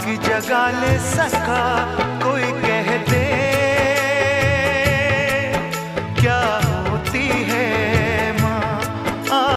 की जगा ले सका।